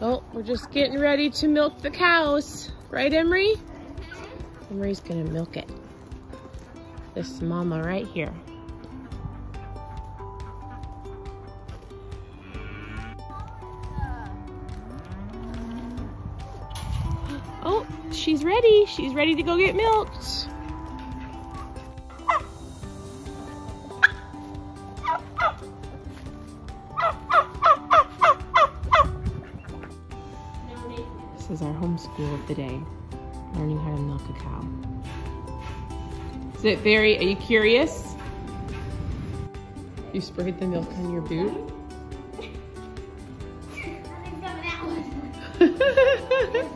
Oh, we're just getting ready to milk the cows. Right, Emery? Emery's gonna milk it. This mama right here. Oh, she's ready. She's ready to go get milked. This is our homeschool of the day, learning how to milk a cow. Is it very, are you curious? You sprayed the milk on your boot?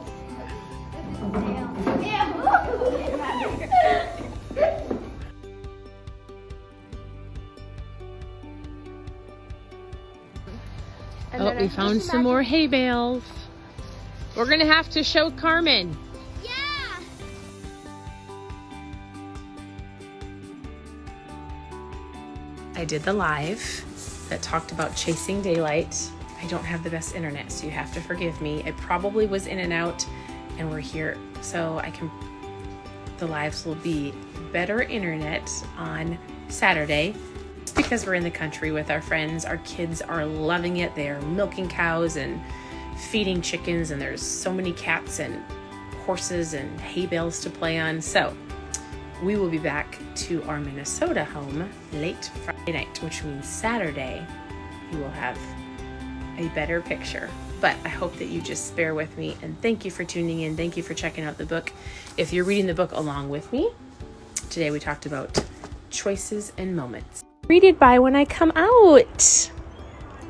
oh, we found some more hay bales. We're gonna have to show Carmen. Yeah. I did the live that talked about chasing daylight. I don't have the best internet, so you have to forgive me. It probably was in and out, and we're here, so I can. The lives will be better internet on Saturday. Because we're in the country with our friends. Our kids are loving it. They are milking cows and feeding chickens, and there's so many cats and horses and hay bales to play on. So we will be back to our Minnesota home late Friday night, which means Saturday you will have a better picture. But I hope that you just bear with me and thank you for tuning in. Thank you for checking out the book. If you're reading the book along with me, today we talked about choices and moments. Read it by when I come out.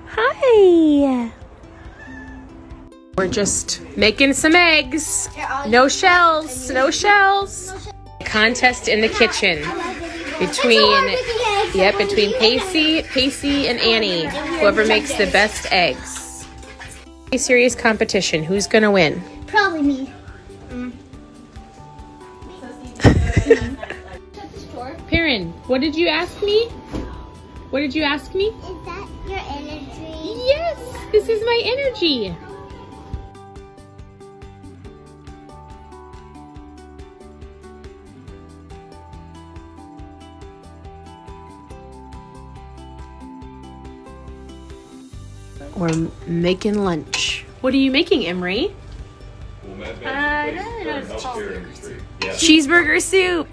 Hi. We're just making some eggs. No shells, no shells. Contest in the kitchen between yep, between Pacey, Pacey and Annie. Whoever makes the best eggs. A serious competition. Who's gonna win? Probably me. Perrin, what did you ask me? What did you ask me? Is that your energy? Yes, this is my energy. We're making lunch. What are you making, Emery? Uh, I don't know it's called. Cheeseburger soup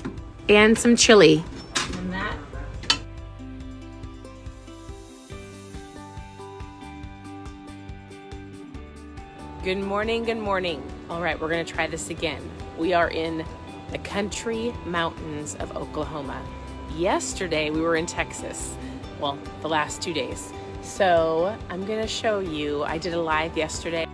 and some chili. And that Good morning, good morning. All right, we're gonna try this again. We are in the country mountains of Oklahoma. Yesterday we were in Texas. Well, the last two days. So I'm gonna show you, I did a live yesterday.